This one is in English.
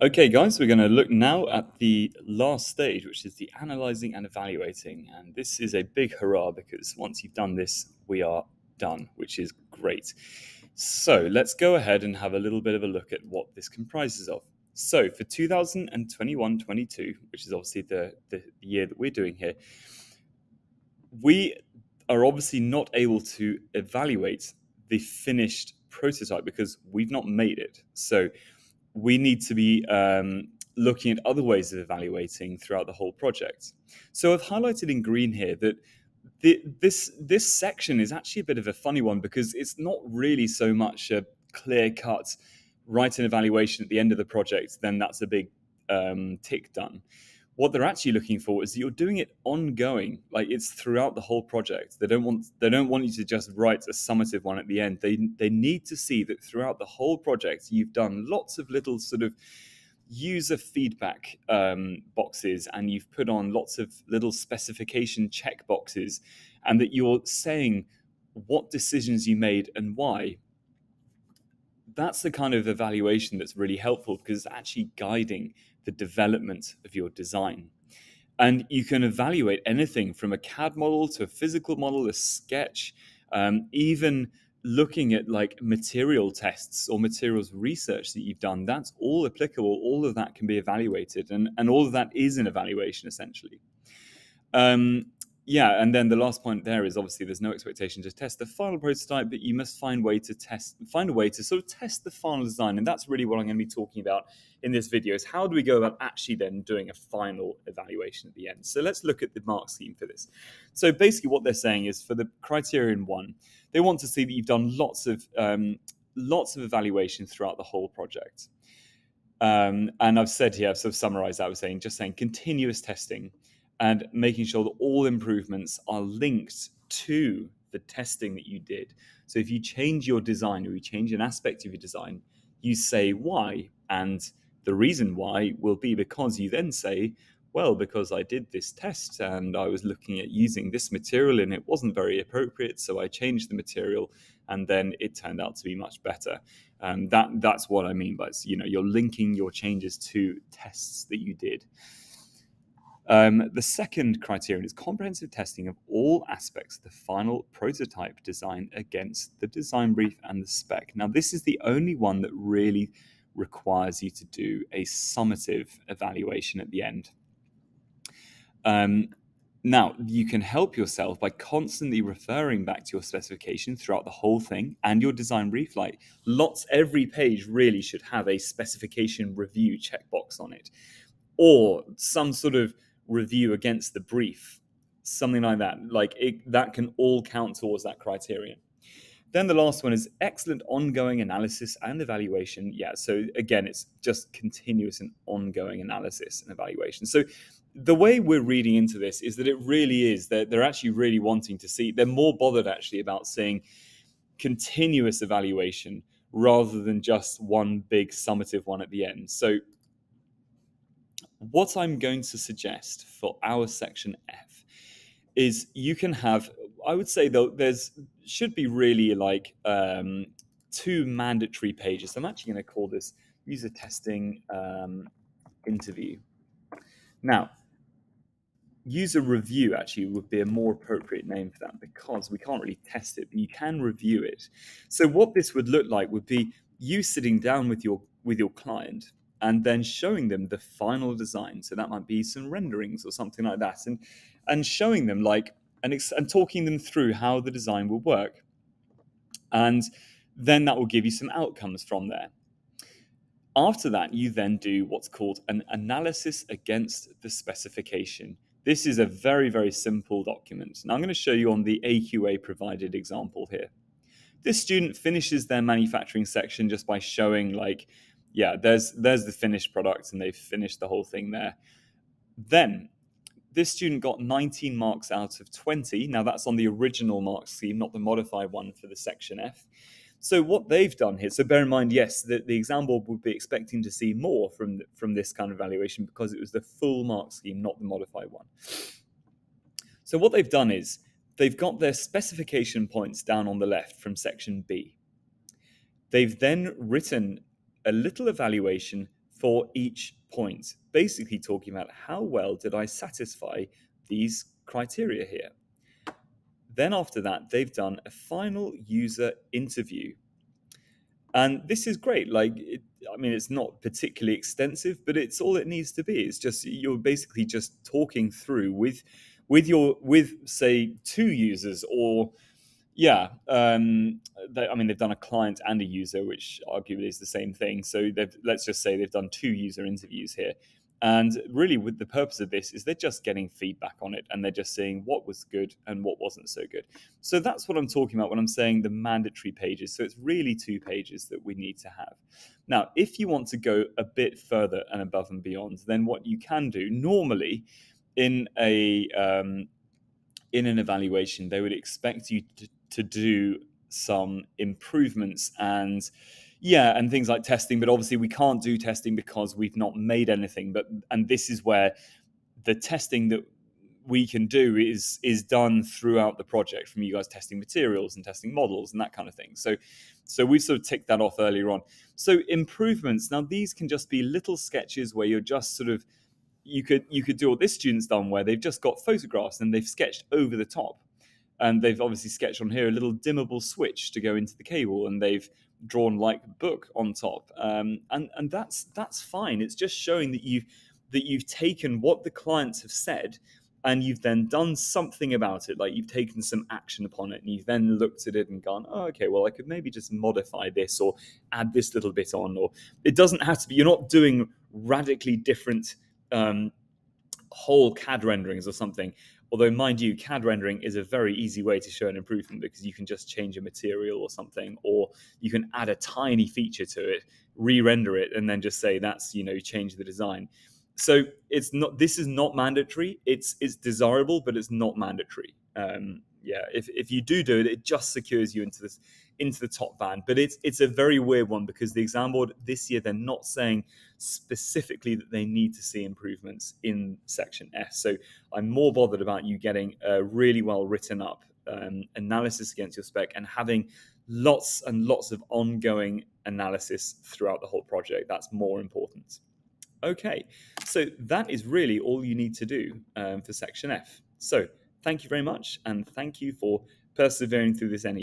Okay, guys, we're going to look now at the last stage, which is the analyzing and evaluating. And this is a big hurrah because once you've done this, we are done, which is great. So let's go ahead and have a little bit of a look at what this comprises of. So for 2021 22, which is obviously the, the year that we're doing here, we are obviously not able to evaluate the finished prototype because we've not made it. So we need to be um, looking at other ways of evaluating throughout the whole project. So I've highlighted in green here that the, this this section is actually a bit of a funny one because it's not really so much a clear cut write an evaluation at the end of the project, then that's a big um, tick done what they're actually looking for is you're doing it ongoing. Like it's throughout the whole project. They don't want they don't want you to just write a summative one at the end. They they need to see that throughout the whole project you've done lots of little sort of user feedback um, boxes and you've put on lots of little specification check boxes and that you're saying what decisions you made and why that's the kind of evaluation that's really helpful because it's actually guiding the development of your design. And you can evaluate anything from a CAD model to a physical model, a sketch, um, even looking at like material tests or materials research that you've done. That's all applicable. All of that can be evaluated, and, and all of that is an evaluation essentially. Um, yeah, and then the last point there is obviously there's no expectation to test the final prototype, but you must find way to test, find a way to sort of test the final design, and that's really what I'm going to be talking about in this video. Is how do we go about actually then doing a final evaluation at the end? So let's look at the mark scheme for this. So basically, what they're saying is for the criterion one, they want to see that you've done lots of um, lots of evaluation throughout the whole project. Um, and I've said here, I've sort of summarized that. I was saying just saying continuous testing and making sure that all improvements are linked to the testing that you did. So if you change your design or you change an aspect of your design, you say why. And the reason why will be because you then say, well, because I did this test and I was looking at using this material and it wasn't very appropriate, so I changed the material and then it turned out to be much better. Um, that that's what I mean by you know you're linking your changes to tests that you did. Um, the second criterion is comprehensive testing of all aspects of the final prototype design against the design brief and the spec. Now, this is the only one that really requires you to do a summative evaluation at the end. Um, now, you can help yourself by constantly referring back to your specification throughout the whole thing and your design brief. Like lots, every page really should have a specification review checkbox on it, or some sort of review against the brief, something like that. Like it, that can all count towards that criterion. Then the last one is excellent ongoing analysis and evaluation. Yeah, so again, it's just continuous and ongoing analysis and evaluation. So the way we're reading into this is that it really is that they're actually really wanting to see, they're more bothered actually about seeing continuous evaluation rather than just one big summative one at the end. So what I'm going to suggest for our section F is you can have, I would say though, there's should be really like um, two mandatory pages. I'm actually going to call this user testing um, interview. Now, user review actually would be a more appropriate name for that because we can't really test it, but you can review it. So what this would look like would be you sitting down with your with your client and then showing them the final design. So that might be some renderings or something like that, and and showing them like and ex- and talking them through how the design will work, and then that will give you some outcomes from there. After that, you then do what's called an analysis against the specification. This is a very, very simple document. Now I'm going to show you on the AQA provided example here. This student finishes their manufacturing section just by showing like yeah, there's there's the finished product, and they've finished the whole thing there. Then this student got 19 marks out of 20. Now that's on the original mark scheme, not the modified one for the section F. So what they've done here, so bear in mind, yes, the, the exam board would be expecting to see more from from this kind of evaluation because it was the full mark scheme, not the modified one. So what they've done is they've got their specification points down on the left from section B. They've then written a little evaluation for each point, basically talking about how well did I satisfy these criteria here. Then after that, they've done a final user interview. And this is great. Like, it, I mean, it's not particularly extensive, but it's all it needs to be. It's just you're basically just talking through with, with your with say two users or yeah, um, they, I mean they've done a client and a user, which arguably is the same thing. So let's just say they've done two user interviews here, and really with the purpose of this is they're just getting feedback on it and they're just seeing what was good and what wasn't so good. So that's what I'm talking about when I'm saying the mandatory pages. So it's really two pages that we need to have. Now, if you want to go a bit further and above and beyond, then what you can do normally in a um, in an evaluation, they would expect you to to do some improvements and yeah and things like testing but obviously we can't do testing because we've not made anything but and this is where the testing that we can do is is done throughout the project from you guys testing materials and testing models and that kind of thing. So so we sort of ticked that off earlier on. So improvements now these can just be little sketches where you're just sort of you could you could do what this student's done where they've just got photographs and they've sketched over the top and they've obviously sketched on here a little dimmable switch to go into the cable and they've drawn like book on top. Um, and and that's that's fine. It's just showing that you've that you've taken what the clients have said and you've then done something about it. Like you've taken some action upon it and you've then looked at it and gone oh, okay well i could maybe just modify this or add this little bit on or it doesn't have to be you're not doing radically different um, whole cad renderings or something Although, mind you, CAD rendering is a very easy way to show an improvement because you can just change a material or something, or you can add a tiny feature to it, re-render it, and then just say that's you know change the design. So it's not. This is not mandatory. It's it's desirable, but it's not mandatory. Um, yeah, if, if you do do it, it just secures you into this into the top band. But it's it's a very weird one because the exam board this year they're not saying specifically that they need to see improvements in section F. So I'm more bothered about you getting a really well written up um, analysis against your spec and having lots and lots of ongoing analysis throughout the whole project. That's more important. Okay, so that is really all you need to do um, for section F. So thank you very much, and thank you for persevering through this any